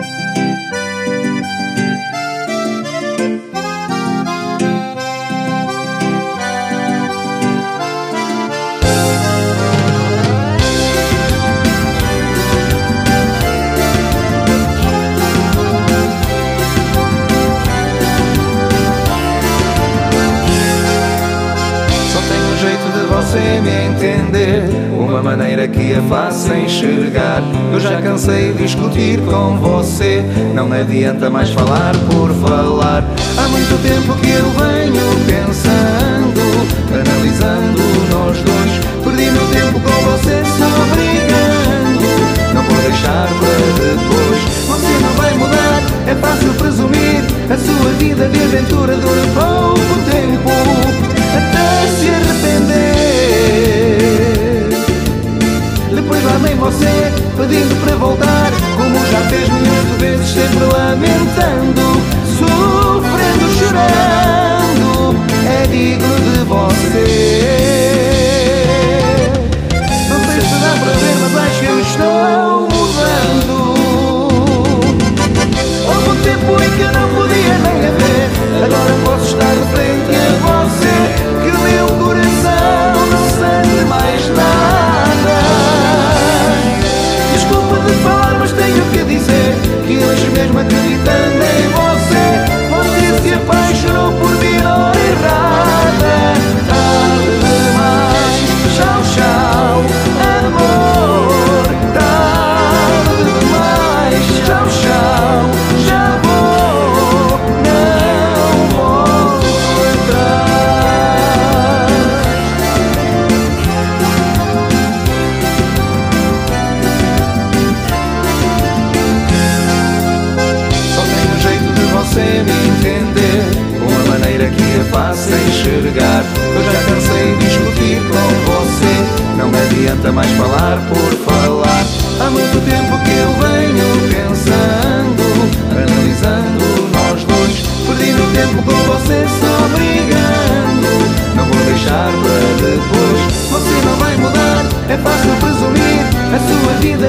você entender Uma maneira que a faça enxergar. Eu já cansei de discutir com você. Não adianta mais falar por falar. Há muito tempo que eu venho pensando Analisando nós dois. Perdi meu tempo com você só brigando. Não vou deixar para depois. Você não vai mudar, é fácil presumir A sua vida de aventura dura pouco tempo você pedindo para voltar Como já fez milhões de vezes sempre lamentando Sofrendo, chorando É digno de você. Não sei se dá para ver mas acho que eu estou mudando. Houve um tempo em que não when you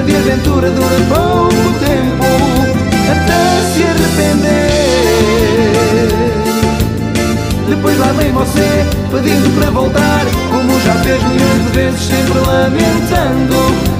de aventura dura pouco tempo Até se arrepender. Depois lá vem você pedindo para voltar Como já fez milhões de vezes sempre lamentando